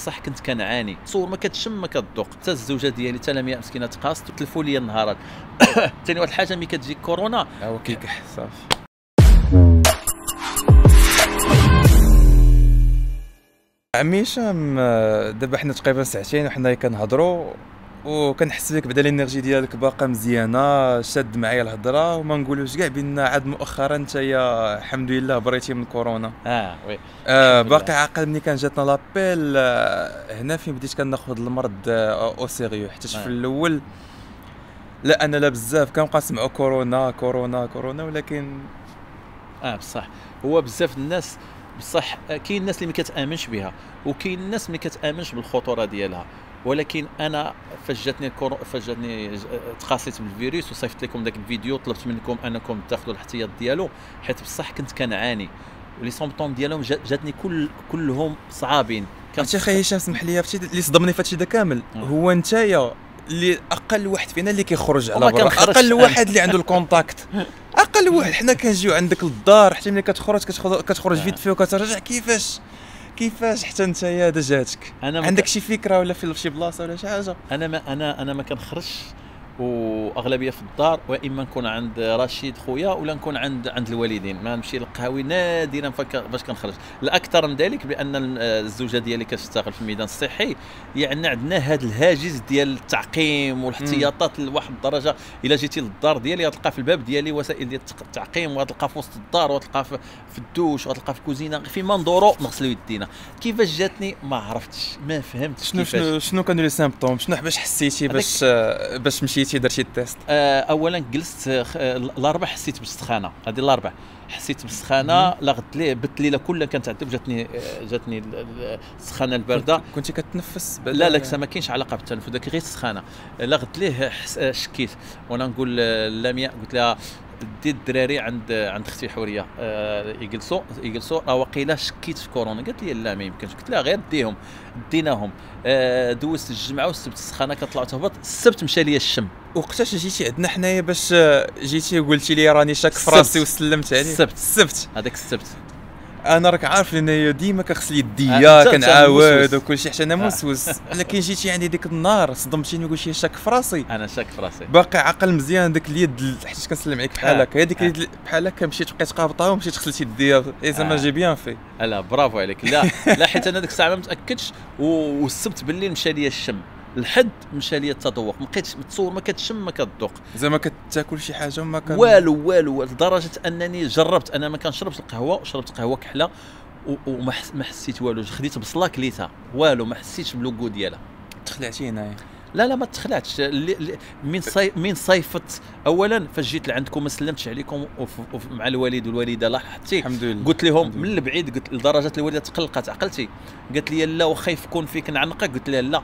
بصح كنت كنعاني. تصور ما كتشم ما كتذوق. حتى الزوجة ديالي حتى لمياء مسكينة تقاست تلفوا لي النهارات ثاني واحد الحاجة ملي كتجي كورونا هو كيكح صافي عمي هشام دابا حنا تقريبا ساعتين وحنا كنهضروا وكنحس بك بدا ال énergie ديالك باقا مزيانة شاد معايا الهضرة وما نقولوش كاع بأن عاد مؤخرا انت يا الحمد لله بريتي من كورونا. آه oui. آه. باقي عاقل ملي كان جاتنا l'appel آه هنا فين بديت كناخذ المرض آه au sérieux. حتى آه. في الأول لا أنا لا بزاف كنبقى نسمعوا كورونا كورونا كورونا ولكن آه بصح. هو بزاف الناس بصح آه، كاين الناس اللي ما كتآمنش بها وكاين الناس ما كتآمنش بالخطورة ديالها. ولكن أنا فاش جاتني الكورو آه، تقاسيت بالفيروس وصيفط لكم داك الفيديو طلبت منكم أنكم تاخذوا الاحتياط ديالو حيت بصح كنت كنعاني. و les symptômes ديالهم جا- جاتني كل كلهم صعابين. عرفتي أخي هشام سمح لي عرفتي؟ اللي صدمني في هادشي كامل آه. هو نتايا اللي أقل واحد فينا اللي كيخرج على برا. أقل. واحد اللي عنده ال contact أقل واحد. حنا كنجيو عندك للدار حتى ملي كتخرج كتخرج, آه. vite fait وكترجع كيفاش؟ كيفاش حتى نتايا هذا جاتك أنا عندك شي فكرة ولا في شي بلاصة ولا شي حاجة؟ أنا ما أنا أنا ما كنخرجش وأغلبية في الدار وإما نكون عند رشيد خويا ولا نكون عند عند الوالدين. ما نمشي للقهاوي نادرا باش كنخرج. الأكثر من ذلك بأن ال- الزوجة ديالي كتشتغل في الميدان الصحي. يعني عندنا هذا الهاجس ديال التعقيم والاحتياطات لواحد الدرجة. إلا جيتي للدار ديالي غتلقى في الباب ديالي وسائل ديال التعقيم وغتلقى في وسط الدار وغتلقى في الدوش وغتلقى في الكوزينه فيما ندورو نغسلوا يدينا. كيفاش جاتني؟ ما عرفتش. ما فهمتش شنو. شنو شنو كانوا les symptômes؟ شنو باش حسيتي باش باش مشيتي درتي ال test آه، اولا جلست آه، خ- الأربع حسيت بالسخانة هذه الأربع. حسيت بالسخانة لغت لي بت الليلة كلها كانت عندي جاتني آه، جاتني ال- ال- السخانة الباردة. كنت كتنفس لا لا ما كاينش علاقة بالتنفس داك غير السخانة. لغت ليه حس- آه، شكيت. وأنا نقول لمياء قلت لها دي الدراري عند عند أختي حورية. آه، يجلسوا يجلسوا. راه وقيلا شكيت في كورونا. قالت لي لا ما يمكنش. قلت لها غير ديهم ديناهم. آه، دوزت الجمعة والسبت السخانة كطلع تهبط السبت مشى لي الشم. وقتاش جيتي عندنا حنايا باش آه، جيتي قلتي لي راني شاك في. راسي وسلمت عليك؟ السبت. السبت هذاك السبت. أنا راك عارف لأن ديما كنغسل آه، يديا أنت كنعاود. وكل شيء حتى أنا آه. موسوس لكن جيتي عندي ديك النهار صدمتيني وقلتي شاك في راسي أنا شاك في راسي باقي عقل مزيان ديك اليد حيت كنسلم عليك بحال آه. هكا هذيك آه. اليد بحال هكا مشيت بقيت قابطها ومشيت غسلت يديا اي زعما آه. j'ai bien في لا برافو عليك لا لا حيت أنا ديك الساعة ما متأكدش و- والسبت بالليل مشى لي الشم الحد مشى لي التذوق ما بقيتش متصور ما كتشم ما كتذوق زعما كتاكل شي حاجة وما كان والو والو لدرجة أنني جربت أنا ما كنشربش القهوة شربت قهوة كحلة وما حس ما حسيت والو خديت بصله كليتها والو ما حسيتش بالوكو ديالها. تخلعتي هنايا. لا لا ما تخلعتش. من صي من صيفت اولا فاش جيت لعندكم ما سلمتش عليكم وف- وف- مع الوالد والوالدة لاحظتي الحمد لله. قلت لهم من. البعيد قلت لدرجة الوالدة تقلقت عقلتي. قالت لي لا واخا يكون فيك نعنقك قلت لها لا.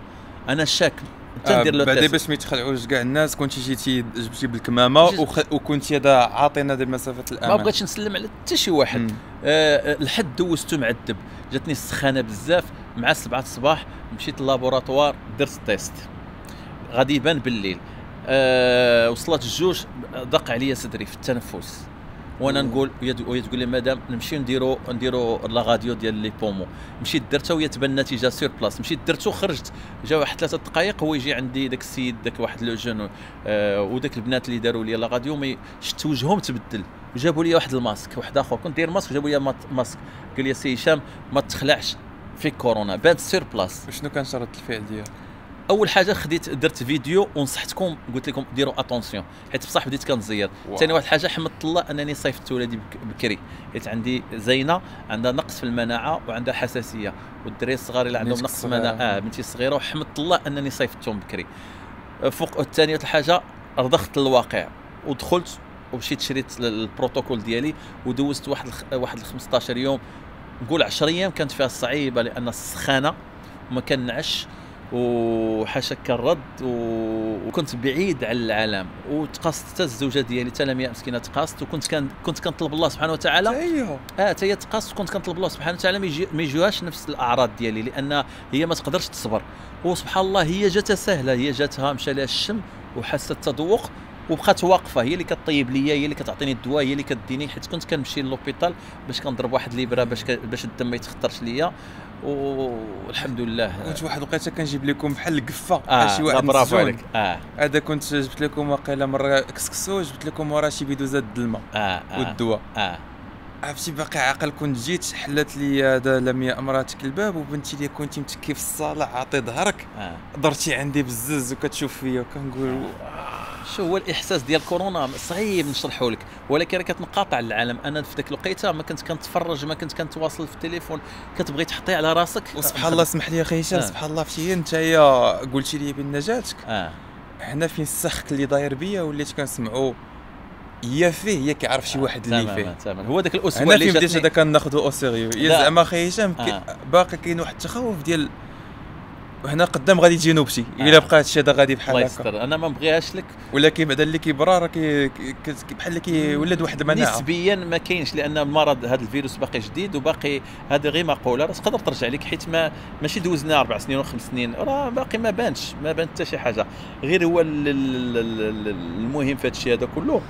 أنا شاك أنت آه ندير له بعدين ال test. باش ما يتخلعوش كاع الناس كنتي جيتي جبتي بالكمامة وخ... وكنتي هذا عاطينا دي مسافة ما الامان بغيتش نسلم على حتى شي واحد. آه آه، الحد دوزته معذب جاتني السخانة بزاف. مع 7 الصباح مشيت ل laboratoire درت ال test غادي يبان بالليل. آه وصلت الجوج ضاق عليا صدري في التنفس. وأنا. نقول وهي تقول لي مادام نمشيو نديرو نديرو la radio ديال les poumons. مشيت درتها وهي تبان النتيجة sur place مشيت درتو خرجت. جا واحد ثلاثة دقائق هو يجي عندي داك السيد داك واحد le jeune آه وداك البنات اللي داروا لي la radio ما ي- شفت وجههم تبدل. وجابوا لي واحد الماسك واحد آخر. كنت داير ماسك جابوا لي ماسك. قال لي سي هشام ما تخلعش في كورونا. بانت sur place وشنو كان رد الفعل ديالك؟ أول حاجة خديت درت فيديو ونصحتكم قلت لكم ديروا attention حيت بصح بديت كنزير. ثاني واحد حاجة حمدت الله أنني صيفطت ولادي بك- بكري. حيت عندي زينة عندها نقص في المناعة وعندها حساسية. والدراري الصغار اللي عندهم نقص. مناعه آه بنتي الصغيرة وحمدت الله أنني صيفطتهم بكري. فوق الثانية الحاجة رضخت للواقع ودخلت ومشيت شريت ال- البروتوكول ديالي ودوزت واحد. واحد ال 15 يوم. نقول 10 أيام كانت فيها صعيبة لأن السخانة وما كنعش. وحاشاك كالرد و... وكنت بعيد على العالم وتقاست حتى الزوجة ديالي. حتى لمياء مسكينة تقاست وكنت كان كنت كنطلب الله سبحانه وتعالى. أيوه. آه حتى هي تقاست وكنت كنطلب الله سبحانه وتعالى ما يجيوهاش نفس الأعراض ديالي لأن هي ما تقدرش تصبر. وسبحان الله هي جاتها سهلة. هي جاتها مشى لها الشم وحست التذوق. وبقات واقفة هي اللي كطيب ليا هي اللي كتعطيني الدواء هي اللي كديني حيت كنت كنمشي ل l'hôpital باش كنضرب واحد الابره باش ك... باش الدم ما يتخطرش ليا. والحمد لله. كنت واحد الوقيته كنجيب لكم بحال القفة آه بحال شي واحد برافو. عليك. آه. هذا كنت جبت لكم واقيلا مرة كسكسو جبت لكم وراه شي بيدو زاد الماء آه آه, والدواء. آه. عرفتي باقي عاقل كنت جيت حلت لي هذا لميا امراتك الباب وبنتي لي كنتي متكي في الصالة عاطي ظهرك. آه. درتي عندي بزز وكتشوف فيا وكنقول شو هو الإحساس ديال كورونا؟ صعيب نشرحه لك. ولكن راه كتنقاطع العالم. أنا في ذاك الوقيتة ما كنت كنتفرج ما كنت كنتواصل في التليفون. كتبغي تحطي على راسك؟ وسبحان الله اسمح لي أخي هشام آه. سبحان الله فتي انت قلتي لي بأن جاتك. آه. حنا فين السخك اللي داير بيا وليت كنسمعوا يا فيه يا كيعرف شي واحد اللي فيه. تماما. هو ذاك الأسبوع هنا اللي فين بديت هذا كناخذو au sérieux. زعما أخي هشام آه. باقي كاين واحد التخوف ديال هنا قدام غادي تجي نوبتي آه. الا بقى هادشي هذا غادي بحال الله هكا. يستر. أنا ما نبغيهاش لك. ولكن بعدا اللي كيبرا راه كي بحال اللي كيولد واحد المناعة. نسبيا ما كاينش لأن المرض هذا الفيروس باقي جديد وباقي هذا غير مقوله راه تقدر ترجع لك حيت ما ماشي دوزنا أربع سنين وخمس سنين. راه باقي ما بانش ما بانت حتى شي حاجة. غير هو ال- ال- ال- ال- المهم في هذا الشيء هذا كله.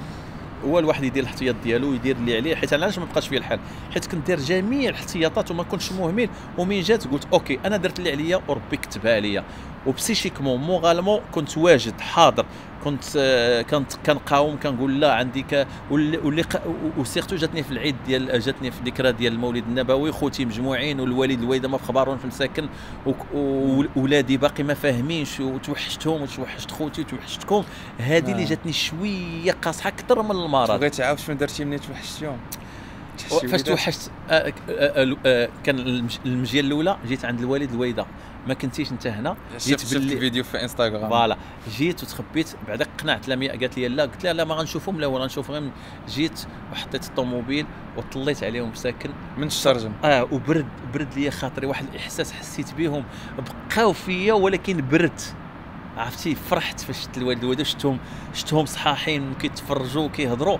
هو الواحد يدير الاحتياط ديالو يدير اللي عليه حيت علاش ما بقاش فيا الحال؟ حيت كنت داير جميع الاحتياطات وما كنتش مهمل ومن جات قلت OK أنا درت اللي عليا وربي كتبها عليا و psychiquement moralement كنت واجد حاضر. كنت كنت كنقاوم كنقول لا عندي ك واللي و surtout جاتني في العيد ديال جاتني في ذكرى ديال المولد النبوي خوتي مجموعين والوالد الوالدة ما في خبارهم في المساكن وولادي باقي ما فاهمينش وتوحشتهم وتوحشت خوتي وتوحشتكم. هذه اللي آه. جاتني شوية قاصحة أكثر من المرض. بغيت تعاود شنو درتي ملي توحشتيهم فاش توحشت آه، كان المج- المجية الأولى جيت عند الوالد الوالدة. ما كنتيش انت هنا شفت شفت باللي- الفيديو في انستغرام voilà. جيت وتخبيت بعدا قنعت لميا قالت لي لا قلت لها لا ما غنشوفهم لا ولا غنشوف غير جيت وحطيت الطوموبيل وطليت عليهم ساكن. من الشرجم. آه وبرد برد لي خاطري واحد الإحساس حسيت بهم بقاو فيا ولكن بردت عرفتي؟ فرحت فاش شفت الوالد الوالده شفتهم شفتهم صحاحين كيتفرجوا كيهضروا.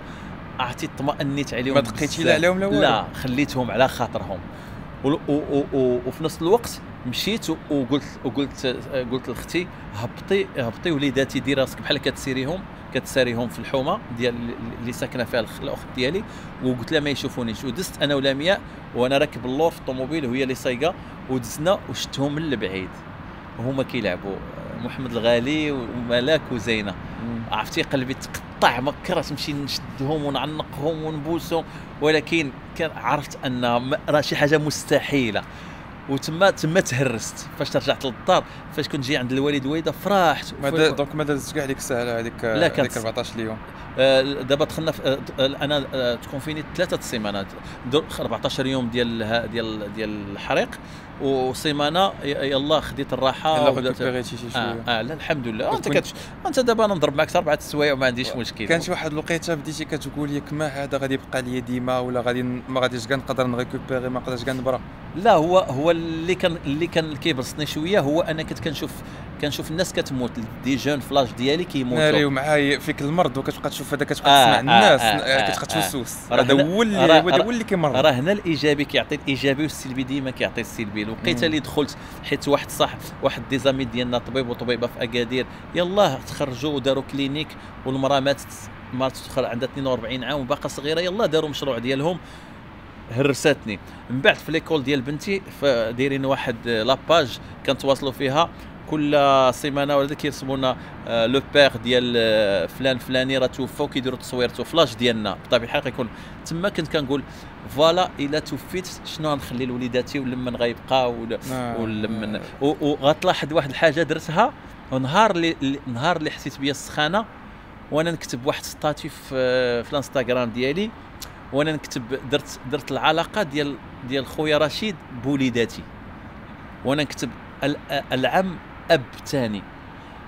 عرفتي؟ اطمأنيت عليهم ما دقيتي لا. عليهم لا؟ لا خليتهم على خاطرهم. وفي نفس الوقت مشيت وقلت وقلت قلت لأختي هبطي هبطي وليداتي ديري راسك بحال كتسيريهم كتساريهم في الحومة ديال اللي ساكنة فيها الأخت ديالي. وقلت لها ما يشوفونيش. ودزت أنا ولامياء وأنا راكب اللور في الطوموبيل وهي اللي سايقه ودزنا وشفتهم من البعيد وهما كيلعبوا. محمد الغالي وملاك وزينة. عرفتي قلبي تقطع ما كرهت نمشي نشدهم ونعنقهم ونبوسهم. ولكن عرفت أن راه شي حاجة مستحيلة. وتما تما تهرست فاش رجعت للدار فاش كنت جاي عند الوالد والده فرحت donc ما دازت كاع هذيك الساعة هذيك كانت- هذيك 14 اليوم. آه، دابا دخلنا في آه، آه، أنا آه، ت confiné ثلاثة سيمانات. در- 14 يوم ديال ديال ديال الحريق وسيمانة يلا خديت الراحة يلا ريكوبيريتي شي آه شوية. آه لا الحمد لله. أنت كتش... أنت دابا أنا نضرب معك أربعة السوايع وما عنديش مشكل. كان شي واحد الوقيتة بديتي كتقول ياك ما هذا غادي يبقى ليا ديما ولا غادي ما غاديش كاع نقدر ن récupérer ما نقدرش كاع نبرا. لا هو هو اللي كان اللي كان كيبرصني شوية هو أنا كنت كنشوف كنشوف الناس كتموت des gens في l'âge ديالي كيموتوا ناري ومعايا فيك المرض وكتبقى تشوف هذا كتبقى آه، تسمع آه، الناس آه، آه، كتبقى آه. توسوس راه هذا هو اللي هذا هو اللي كيمرض. راه هنا الإيجابي كيعطي الإيجابي والسلبي ديما كيعطي السلبي. الوقيته. اللي دخلت حيت واحد صح واحد des amis ديالنا طبيب وطبيبة في أكادير يلاه تخرجوا وداروا clinique والمرأة ماتت ماتت تدخل عندها 42 عام وباقا صغيرة يلاه داروا مشروع ديالهم. هرساتني من بعد في l'école ديال بنتي فدايرين واحد la page كنتواصلوا فيها. كل سيمانة ولا كيرسموا لنا آه، le père ديال آه، فلان فلاني. راه توفى وكيديروا تصويرته في l'âge ديالنا. بطبيعة الحال يكون تما كنت كنقول voilà إلا توفيت شنو غنخلي لوليداتي ولمن غيبقى آه. ولمن وغتلاحظ واحد الحاجة درتها. نهار اللي اللي- نهار اللي حسيت بيا السخانة وأنا نكتب واحد statut في في الانستغرام ديالي. وأنا نكتب درت درت العلاقة ديال ديال خويا رشيد بوليداتي. وأنا نكتب ال- العم أب ثاني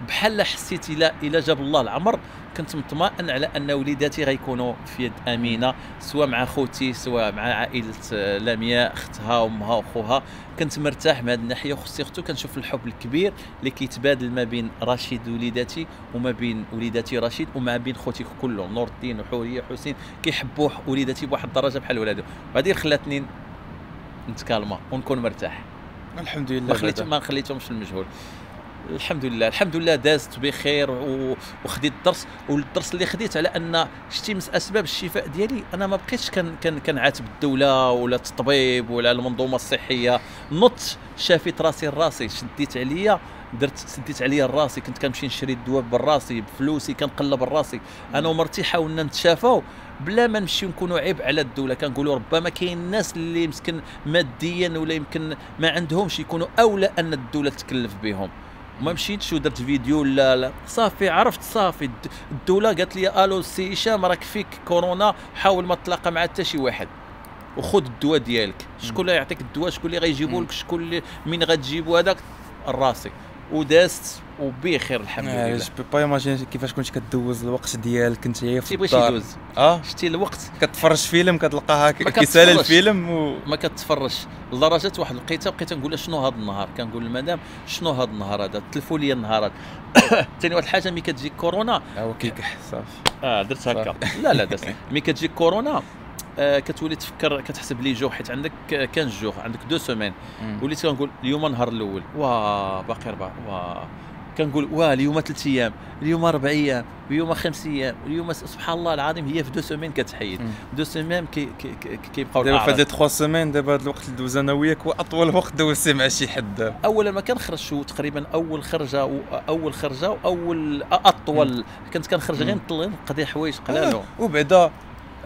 بحال حسيت إلى إلى جاب الله العمر كنت مطمئن على أن وليداتي غيكونوا في يد آمينة سواء مع خوتي سواء مع عائلة آه، لمياء أختها وامها واخوها كنت مرتاح من هذه الناحية وخصي اختو كنشوف الحب الكبير اللي كيتبادل ما بين رشيد وليداتي وما بين وليداتي رشيد وما بين خوتي كلهم. نور الدين وحوريه وحسين كيحبوا وليداتي بواحد الدرجة بحال ولادو. وهذه خلاتني نتكالما ونكون مرتاح. الحمد لله. ما خليتهمش في المجهول. الحمد لله الحمد لله دازت بخير وخديت الدرس والدرس اللي خديت على أن شتي من أسباب الشفاء ديالي أنا ما بقيتش كان كان كنعاتب الدولة ولا الطبيب ولا المنظومة الصحية. نط شافيت راسي لراسي شديت عليا درت سديت عليا راسي كنت كنمشي نشري الدواء براسي بفلوسي كنقلب راسي أنا ومرتي حاولنا نتشافاو بلا ما نمشيو نكونوا عبء على الدولة. كنقولوا ربما كاين الناس اللي مسكن ماديا ولا يمكن ما عندهمش يكونوا أولى أن الدولة تكلف بهم. ما مشيتش ودرت فيديو؟ لا لا. صافي عرفت صافي. الد- الدولة قالت لي ألو سي هشام راك فيك كورونا حاول ما تلاقى مع حتى شي واحد. وخذ الدواء ديالك. شكون اللي يعطيك الدواء؟ شكون اللي غيجيبوا لك شكون اللي مين غتجيبوا هذاك؟ راسي ودازت وبخير الحمد لله. je peux pas imaginer كيفاش كنت كدوز الوقت ديالك انت هي في تيبغيش الدار. يدوز؟ آه؟ شتي الوقت. كتفرج فيلم كتلقاها ما كيسال كتفرجش. الفيلم و ما كتفرجش. لدرجة واحد الوقيته بقيت نقول لها شنو هذا النهار؟ كنقول للمدام شنو هذا النهار هذا؟ تلفوا لي النهار هذا. ثاني واحد الحاجة ملي كتجيك كورونا. هو كيكح صافي. آه درت هكا. لا لا درت. ملي كتجيك كورونا آه كتولي تفكر كتحسب les jours حيت عندك آه، quinze jours عندك deux semaines. وليت كنقول اليوم النهار الأول. واه باقي ربع واه كنقول واه اليوم ثلاث أيام اليوم أربع أيام اليوم خمس أيام اليوم سبحان الله العظيم هي في دو سومين كتحيد. دو سومين كي كي كي- كيبقاو دابا في. هاد 3 سيمين دابا هاد الوقت اللي دوز أنا وياك هو أطول وقت دوزتي مع شي حد. أولا ما كنخرجش تقريبا أول خرجة أول خرجة وأول أطول. كنت كنخرج غير مم. نطل نقضي حوايج قلالو. وبعدا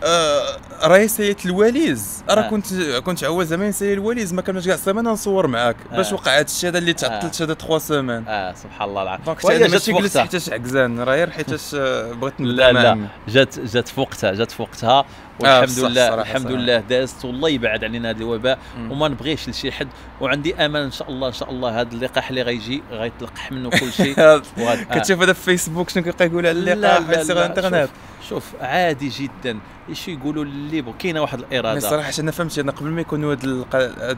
آه راهي سيت الواليز. راه آه. كنت كنت عوال زمان سي الواليز ما كانش كاع سيمانه نصور معاك. باش آه. وقع هاد الشيء هذا اللي تعطلت هذا 3 semaines آه سبحان الله العظيم. donc جات ماشي جلست حيتاش عكزان. راه غير حيتاش آه، بغيت لا لا. جات جات في وقتها جات في وقتها. والحمد بصح لله الحمد. لله دازت والله يبعد علينا هذا الوباء. وما نبغيش لشي حد. وعندي امل إن شاء الله إن شاء الله هذا اللقاح اللي غيجي غيتلقح منه كل شيء. آه. كتشوف هذا في فيسبوك شنو كيبقى يقول على اللقاح لا الإنترنت. شوف, عادي جدا. إيش يقولوا اللي كاينة واحد الإرادة. صراحة أنا فهمت أنا قبل ما يكون هذا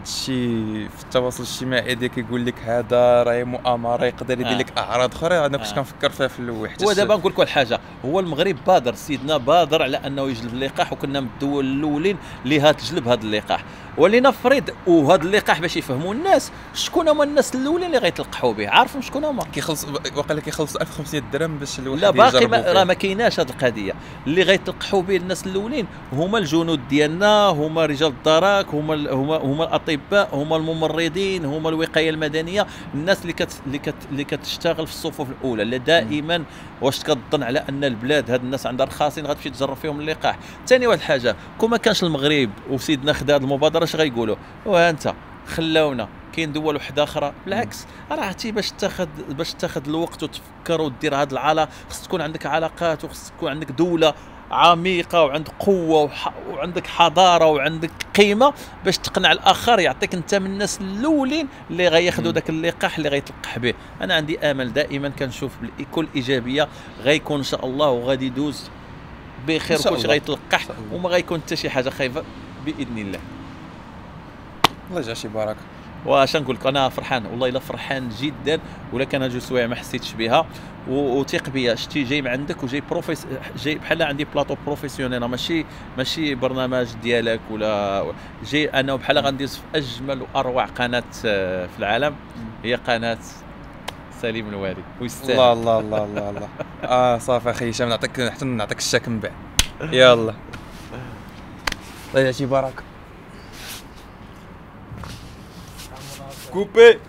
الشيء في التواصل الاجتماعي ديك يقول لك هذا راهي مؤامرة يقدر يدير آه. لك أعراض أخرى أنا كنت آه. كنفكر فيها في الأول هو دابا نقول لك واحد الحاجة هو المغرب بادر سيدنا بادر على أنه يجلب اللقاح وكنا من الدول الأولين اللي هتجلب هذا اللقاح. ولنفرض وهذا اللقاح باش يفهموا الناس شكون هما الناس الأولين اللي غيتلقحوا به. عارفهم شكون هما؟ كيخلص وقال لك كيخلص 1500 درهم باش الواحد لا باقي ما. راه ما كايناش هذه القضية. اللي غيتلقحوا به الناس الأولين. هما الجنود ديالنا هما رجال الدرك هما هما هما الأطباء هما الممرضين هما الوقاية المدنية. الناس اللي كت اللي كت اللي كتشتغل في الصفوف الأولى. اللي دائما واش كتظن على أن البلاد هاد الناس عندها رخاصين غتمشي تجرب فيهم اللقاح. ثاني واحد الحاجة كون ما كانش المغرب وسيدنا خدا هذه المبادرة اش غيقولوا؟ وها انت خلاونا. كاين دول وحدة أخرى بالعكس راه عرفتي باش تاخذ باش تاخذ الوقت وتفكر ودير هاد العلاقه خص تكون عندك علاقات وخص تكون عندك دولة عميقة وعندك قوة وح... وعندك حضارة وعندك قيمة باش تقنع الآخر يعطيك أنت من الناس الأولين اللي غياخذوا. ذاك اللقاح اللي غيتلقح به أنا عندي آمل دائما كنشوف بكل إيجابية غيكون إن شاء الله وغادي يدوز بخير الله. غيتلقح. وما غيكون حتى شي حاجة خايبة بإذن الله الله يجعل شي بركة واش نقول لك أنا فرحان والله إلا فرحان جدا ولا كان هاد جوج سوايع ما حسيتش بها. وثيق بيا شتي جاي من عندك وجاي بروفيس جاي بحال عندي plateau professionnel. ماشي ماشي برنامج ديالك ولا جاي أنا بحال غندوز في أجمل وأروع قناة آه، في العالم. هي قناة سليم الوالي. ويستاهل. الله الله الله الله الله. آه صافي أخي هشام نعطيك حتى نعطيك الشاك من بعد. يلا. الله شي بركه Coupé.